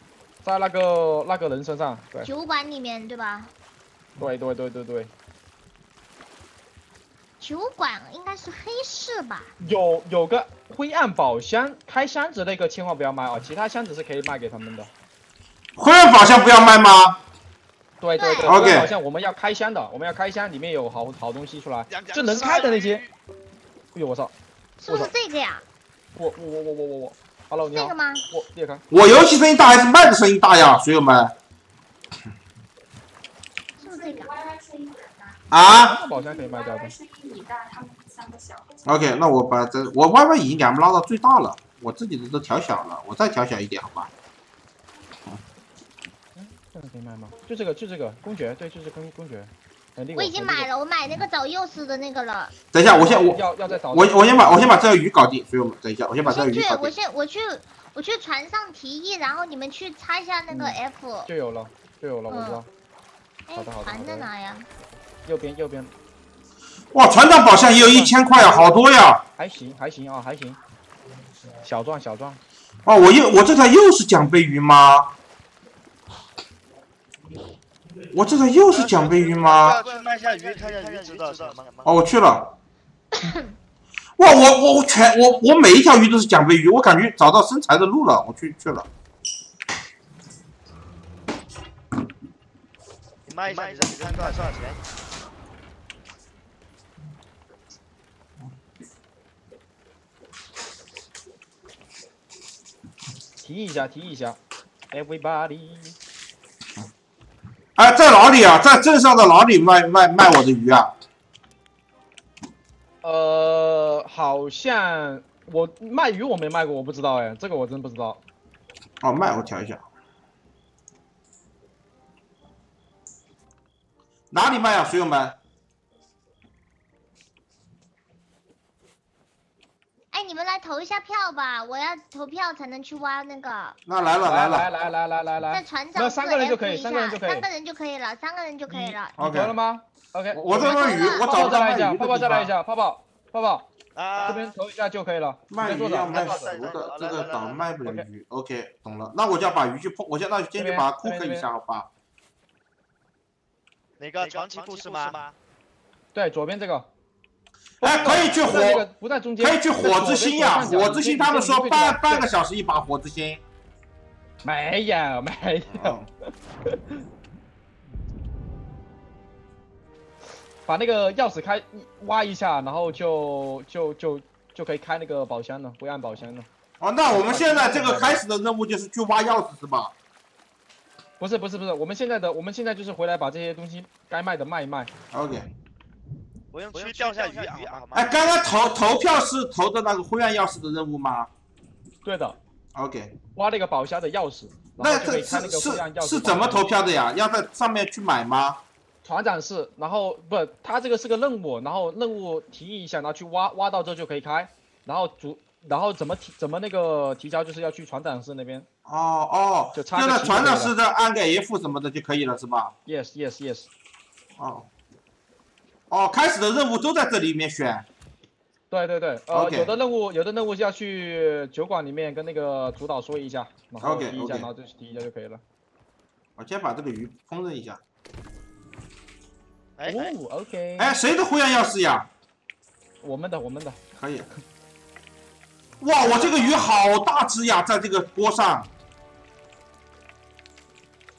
在那个那个人身上，对酒馆里面对吧？对对对对对，酒馆应该是黑市吧？有有个灰暗宝箱，开箱子那个千万不要卖啊，其他箱子是可以卖给他们的。灰暗宝箱不要卖吗？对对对对 OK 宝箱我们要开箱的，我们要开箱，里面有好好东西出来，就能开的那些。哎呦我操！是不是这个呀？我我我我我我我，Hello 你好这个，吗？我裂开。我游戏声音大还是麦的声音大呀，水友们？是不是这个？啊那宝箱可以卖掉的。？OK，那我把这我 YY 已经给他们拉到最大了，我自己的都调小了，我再调小一点好吧？这个可以卖吗？就这个，就这个公爵，对，就是公公爵。我已经买了，我买那个找钥匙的那个了。等一下，我先我要要再找。我我先把我先把这条鱼搞定，所以我们，等一下，我先把这鱼搞定。先我去我去船上提议，然后你们去擦一下那个嗯 F。就有了，就有了，我知道。哎好的好，的船在哪呀？右边右边哇，船长宝箱也有一千块啊，好多呀！还行还行啊还行，小赚小赚。哦，我又我这条又是奖杯鱼吗？我这个又是奖杯鱼吗？哦，我去了。哇，我我我全我我每一条鱼都是奖杯鱼，我感觉找到生财的路了，我去去了。你卖一下你看多少多少钱？提一下提一下，everybody。哎，在哪里啊？在镇上的哪里卖卖卖我的鱼啊？呃，好像我卖鱼我没卖过，我不知道哎，这个我真不知道。哦，卖我调一下。哪里卖啊，水友们？你们来投一下票吧，我要投票才能去挖那个。那来了来来了。来来来来来来，在船长三个人就可以一三个人就可以下三个人就可以了，三个人就可以了。OK 投了吗？OK，我这个鱼我泡找再来一下，泡泡。再来一下，泡泡泡泡这边投一下就可以了。卖鱼要卖熟的，这来来来个岛卖不了鱼。OK，懂了。那我就要把鱼去碰，我现在先去把它这边 cook 这边一下，好吧？哪个传奇故事吗？对，左边这个。哎，可以去火，不在中间，可以去火之星呀！火之星他们说半半个小时一把火之星。没有没有哦，把那个钥匙开挖一下，然后就就就就可以开那个宝箱了，灰暗宝箱了。哦，那我们现在这个开始的任务就是去挖钥匙是吧？不是不是不是，我们现在的我们现在就是回来把这些东西该卖的卖一卖。OK，去钓下鱼啊，哎，刚刚投投票是投的那个灰暗钥匙的任务吗对的，？OK，挖那个宝箱的钥匙，然那后就可以这开那个是灰暗钥匙。是是怎么投？票的呀？要在上面去买吗？船长室，然后不，他这个是个任务，然后任务提议一下，然后去挖，挖到这就可以开，然后主，然后怎么提怎么那个提交，就是要去船长室那边。哦哦，就在船长室的按个 F 什么的就可以了是吧？Yes yes yes，哦，哦，开始的任务都在这里面选。对对对，呃 OK 有的任务有的任务是要去酒馆里面跟那个主导说一下，然后提一下然后就提一下就可以了。我先把这个鱼烹饪一下。哦，OK，哎，谁的灰暗钥匙呀？我们的我们的，可以。哇，我这个鱼好大只呀，在这个锅上，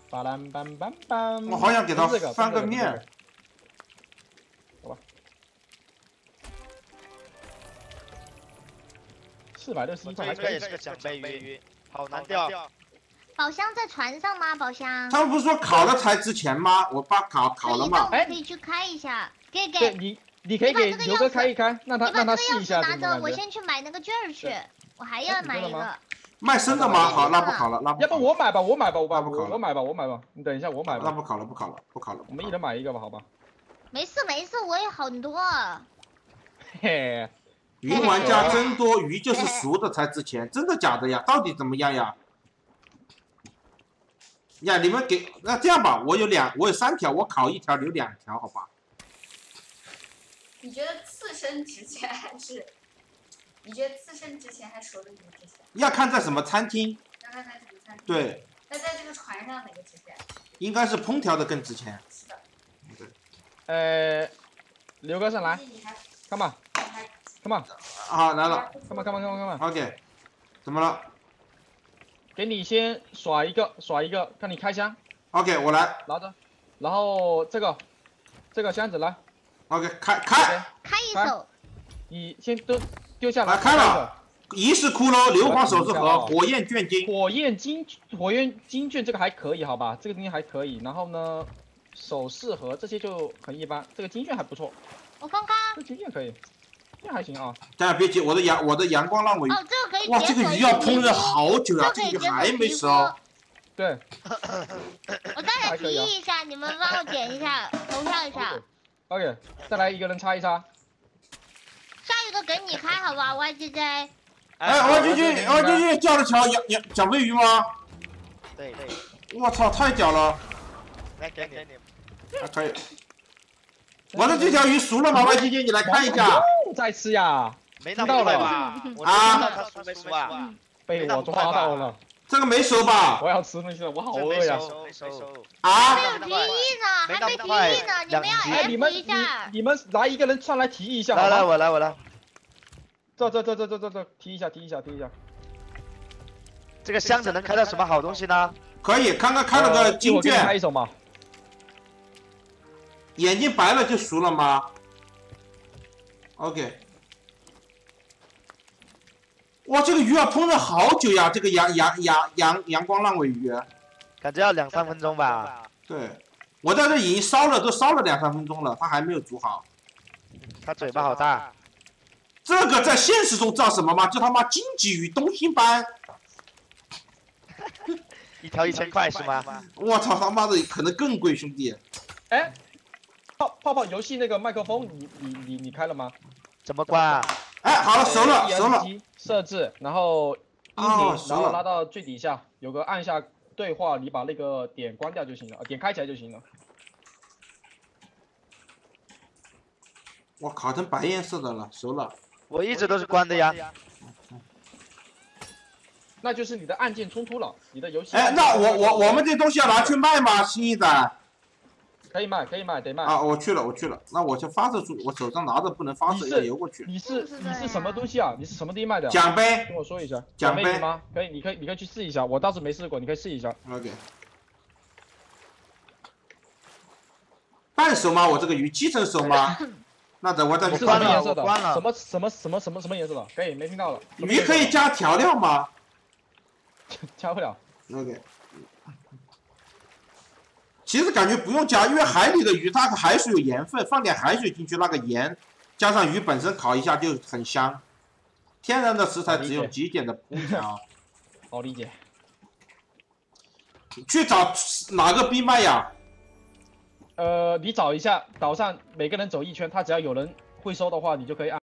巴兰梆梆梆，我好想给它翻个面这个四百六十我一块还可以。是个奖杯鱼，好难钓。宝箱在船上吗？宝箱。他们不是说烤了才值钱吗？我把烤烤了嘛。哎可以去开一下，给给。你，你可以给牛哥开一开，让他把让他试一下匙拿着。我先去买那个券去。我还要买一个。卖生的吗？好，那不烤了，那不要不我买吧，我买吧，我买吧，我我买吧，我买吧。你等一下，我买吧。那不烤了，不烤了，不烤了。我们一人买一个吧，好吧。没事没事，我有很多。嘿嘿，鱼玩家真多，鱼就是熟的才值钱，真的假的呀？到底怎么样呀？呀，你们给那这样吧，我有两，我有三条，我烤一条，留两条，好吧？你觉得刺身值钱还是？你觉得刺身值钱还是熟的鱼值钱？要看在什么餐厅，要看在什么餐厅。。对，那在这个船上哪个值钱？应该是烹调的更值钱。是的。对呃，刘哥上来毕竟你还，come on. 你还 come on 啊，来了。Come on come on come on come on，，OK，怎么了？给你先耍一个耍一个，看你开箱？OK，我来。拿着，然后这个这个箱子来，，OK，开开，开一手，你先丢丢下来，啊开了。仪式骷髅、硫磺首饰盒、火焰卷金。火焰金火焰金卷这个还可以，好吧，这个东西还可以。然后呢，首饰盒这些就很一般，这个金券还不错，我刚刚这金券可以，这还行啊。大家别急，我的阳我的阳光浪尾鱼，哦，这个可以哇，这个鱼要烹饪好久啊，这个鱼还没熟。对，我刚才提议一下，你们帮我点一下，投票一下。OK，再来一个人擦一擦。下一个给你开好吧，YGJ。哎，王军军，王军军叫了条养养奖杯鱼吗？对对，我操，太屌了！来给你。还可以。我的这条鱼熟了吗？外姐姐，你来看一下。又在吃呀，没那么快吧？啊不知道它熟没熟啊？被我抓到了，这个没熟吧？我要吃东西了，我好饿呀。啊还？有提议呢，还没提议呢，你们要哎，你们 F 一你下。你们来一个人上来提议一下，来来，我来我来。这这这这这这这提一下提一下提一下。这个箱子能开到什么好东西呢？可以，刚刚开了个金券开，一手嘛。眼睛白了就熟了吗？OK。哇，这个鱼要烹饪好久呀！这个阳阳阳阳阳光浪尾鱼，感觉要两三分钟吧。对，我在这已经烧了，都烧了两三分钟了，它还没有煮好。它嘴巴好大。这个在现实中叫什么吗？就他妈金鲫鱼东星斑！一条一千块是吗？我操他妈的，可能更贵，兄弟！哎，泡泡泡游戏那个麦克风，你你你你开了吗？怎么关啊？哎，好了，熟了，呃熟了。设置，然后音频，哦然后拉到最底下，有个按下对话，你把那个点关掉就行了，呃点开起来就行了。我卡成白颜色的了，熟了。我一直都是关的呀。那就是你的按键冲突了，你的游戏。哎，那我我我们这东西要拿去卖吗？新一仔？可以卖，可以卖，得卖。啊，我去了，我去了。那我就发射出，我手上拿着不能发射，要游过去。你是你是什么东西啊？你是什么地卖的？奖杯跟我说一下。奖杯杯吗？可以，你可以你可以去试一下，我倒是没试过，你可以试一下。OK。半熟吗？我这个鱼七成熟吗？那等我再你是去看看。什么颜色的我关了？什么什么什么什么什么颜色的？可以，没听到了。鱼可以加调料吗 加不了。？OK。其实感觉不用加，因为海里的鱼它海水有盐分，放点海水进去，那个盐加上鱼本身烤一下就很香。天然的食材只有极简的烹调。好理解。去找哪个闭麦呀？呃，你找一下岛上每个人走一圈，他只要有人会收的话，你就可以按。